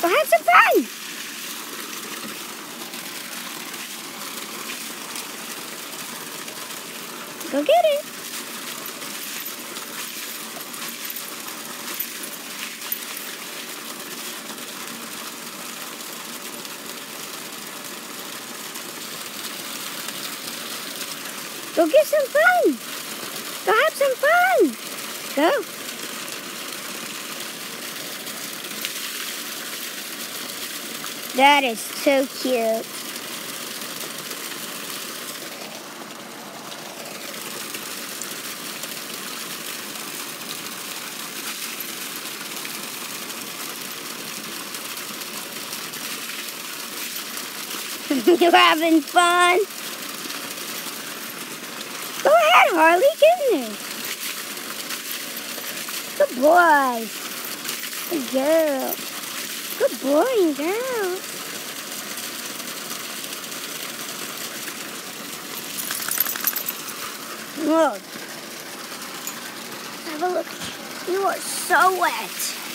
Go have some fun. Go get it. Go get some fun. Go have some fun. Go. That is so cute. You're having fun? Go ahead, Harley. Get in there. Good boy. Good girl. Good boy and girl. Look. Have a look. You are so wet.